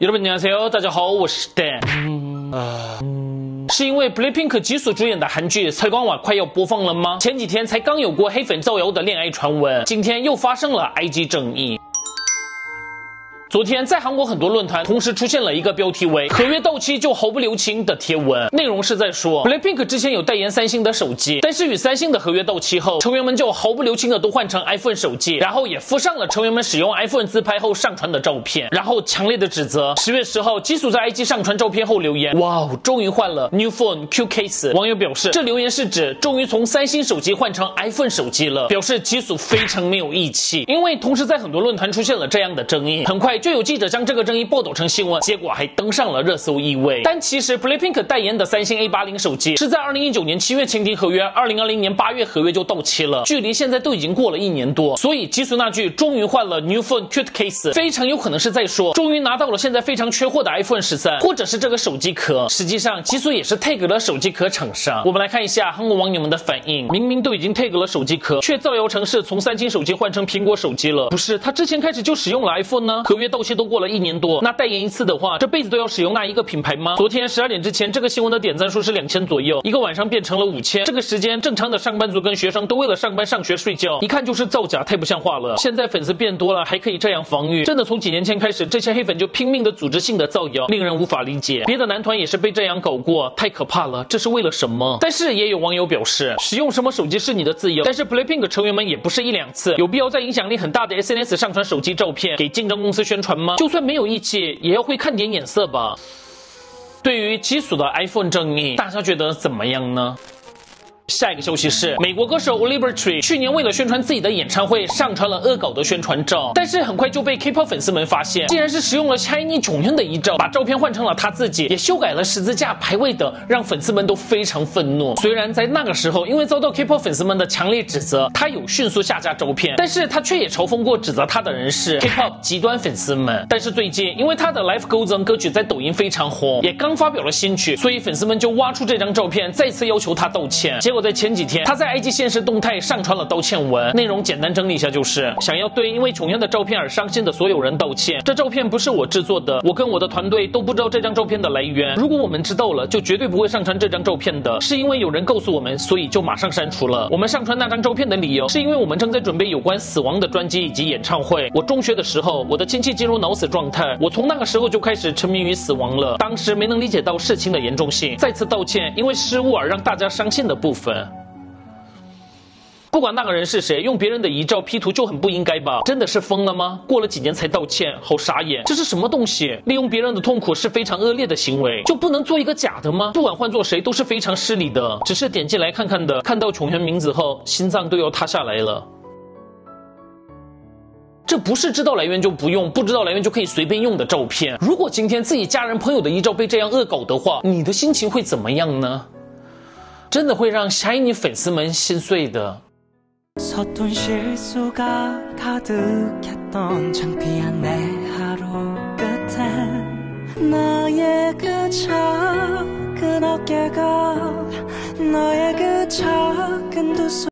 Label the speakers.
Speaker 1: 여러분安하 요， 大家好，我是 Dan。啊，是因为 BLACKPINK 急速主演的韩剧《采光瓦》快要播放了吗？前几天才刚有过黑粉造谣的恋爱传闻，今天又发生了 IG 争议。 昨天在韩国很多论坛同时出现了一个标题为“合约到期就毫不留情”的贴文，内容是在说 BLACKPINK 之前有代言三星的手机，但是与三星的合约到期后，成员们就毫不留情的都换成 iPhone 手机，然后也附上了成员们使用 iPhone 自拍后上传的照片，然后强烈的指责。十月十号，基础在 IG 上传照片后留言：“哇哦，终于换了 New Phone Q Case。”网友表示，这留言是指终于从三星手机换成 iPhone 手机了，表示基础非常没有义气。因为同时在很多论坛出现了这样的争议，很快就有记者将这个。争议报道成新闻，结果还登上了热搜一位。但其实，BLACKPINK 代言的三星 A 八零手机是在二零一九年七月签订合约，二零二零年八月合约就到期了，距离现在都已经过了一年多。所以，基础那句“终于换了 New Phone Cute Case”，非常有可能是在说终于拿到了现在非常缺货的 iPhone 十三，或者是这个手机壳。实际上，基础也是 tag 了手机壳厂商。我们来看一下韩国网友们的反应：明明都已经 tag 了手机壳，却造谣成是从三星手机换成苹果手机了。不是，他之前开始就使用了 iPhone 呢？合约到期都过了一年多，那代言一次。的话，这辈子都要使用那一个品牌吗？昨天十二点之前，这个新闻的点赞数是两千左右，一个晚上变成了五千。这个时间，正常的上班族跟学生都为了上班、上学、睡觉，一看就是造假，太不像话了。现在粉丝变多了，还可以这样防御，真的从几年前开始，这些黑粉就拼命的组织性的造谣，令人无法理解。别的男团也是被这样搞过，太可怕了，这是为了什么？但是也有网友表示，使用什么手机是你的自由，但是 BLACKPINK 成员们也不是一两次，有必要在影响力很大的 SNS 上传手机照片给竞争公司宣宣传吗？就算没有义气，也要会看点眼色。吧。对于基础的 iPhone 争议，大家觉得怎么样呢？下一个消息是，美国歌手 Oliver Tree 去年为了宣传自己的演唱会，上传了恶搞的宣传照，但是很快就被 K-pop 粉丝们发现，竟然是使用了 Chinese 囧人的遗照，把照片换成了他自己，也修改了十字架排位等，让粉丝们都非常愤怒。虽然在那个时候，因为遭到 K-pop 粉丝们的强烈指责，他有迅速下架照片，但是他却也嘲讽过指责他的人是 K-pop 极端粉丝们。但是最近，因为他的 Life Goes On 歌曲在抖音非常火，也刚发表了新曲，所以粉丝们就挖出这张照片，再次要求他道歉。结果在前几天，他在 IG 现实动态上传了道歉文，内容简单整理一下，就是想要对因为琼恩的照片而伤心的所有人道歉。这照片不是我制作的，我跟我的团队都不知道这张照片的来源。如果我们知道了，就绝对不会上传这张照片的。是因为有人告诉我们，所以就马上删除了。我们上传那张照片的理由，是因为我们正在准备有关死亡的专辑以及演唱会。我中学的时候，我的亲戚进入脑死状态，我从那个时候就开始沉迷于死亡了。当时没能理解到事情的严重性，再次道歉，因为失误而让大家伤心的部分。不管那个人是谁，用别人的遗照 P 图就很不应该吧？真的是疯了吗？过了几年才道歉，好傻眼！这是什么东西？利用别人的痛苦是非常恶劣的行为，就不能做一个假的吗？不管换做谁都是非常失礼的。只是点进来看看的，看到琼元名字后，心脏都要塌下来了。这不是知道来源就不用，不知道来源就可以随便用的照片。如果今天自己家人朋友的遗照被这样恶搞的话，你的心情会怎么样呢？真的会让 Shiny 粉丝们心碎的。 서툰 실수가 가득했던 창피한 내 하루 끝에 너의 그 작은 어깨가 너의 그 작은 두 손